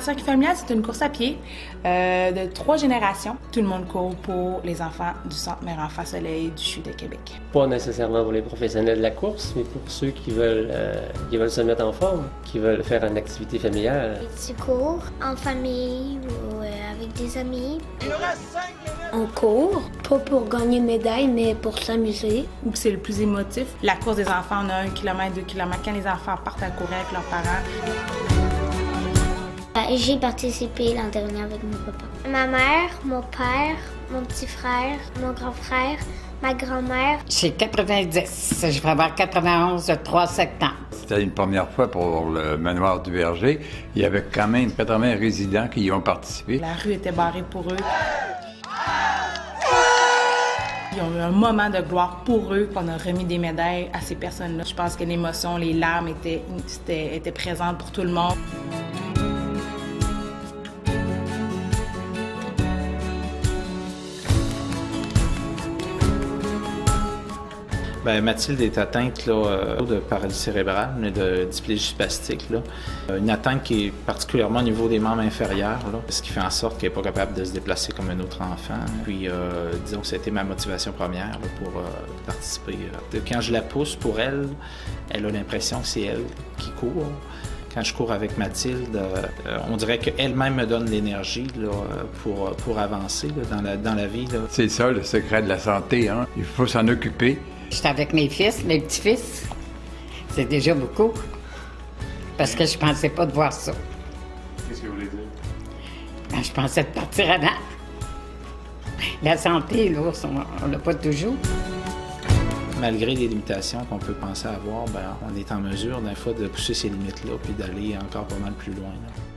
circuit familial, c'est une course à pied euh, de trois générations. Tout le monde court pour les enfants du Centre Mère Enfant Soleil du CHU de Québec. Pas nécessairement pour les professionnels de la course, mais pour ceux qui veulent, euh, qui veulent se mettre en forme, qui veulent faire une activité familiale. Tu cours en famille ou euh, avec des amis? On court, pas pour gagner une médaille, mais pour s'amuser. Où c'est le plus émotif. La course des enfants, on a un kilomètre, deux kilomètres. Quand les enfants partent à courir avec leurs parents. J'ai participé l'an dernier avec mon papa. Ma mère, mon père, mon petit frère, mon grand frère, ma grand-mère. J'ai 90. Je vais avoir 91 le 3 septembre. C'était une première fois pour le manoir du Verger. Il y avait quand même 80 résidents qui y ont participé. La rue était barrée pour eux. Ils ont eu un moment de gloire pour eux. On a remis des médailles à ces personnes-là. Je pense que l'émotion, les larmes étaient, étaient, étaient présentes pour tout le monde. Ben, Mathilde est atteinte euh, de paralysie cérébrale, mais de dysplasie spastique. Euh, Une atteinte qui est particulièrement au niveau des membres inférieurs, là, ce qui fait en sorte qu'elle n'est pas capable de se déplacer comme un autre enfant. Puis, euh, disons que c'était ma motivation première pour participer. Quand je la pousse pour elle, elle a l'impression que c'est elle qui court. Quand je cours avec Mathilde, on dirait qu'elle-même me donne l'énergie pour, pour avancer dans, la, dans la vie. C'est ça le secret de la santé. Hein? Il faut s'en occuper. J'étais avec mes fils, mes petits-fils. C'est déjà beaucoup. Parce que je pensais pas de voir ça. Qu'est-ce que vous voulez dire? Ben, je pensais de partir avant. La santé, là, on l'a pas toujours. Malgré les limitations qu'on peut penser avoir, ben, on est en mesure d'un fois de pousser ces limites-là puis d'aller encore pas mal plus loin. là.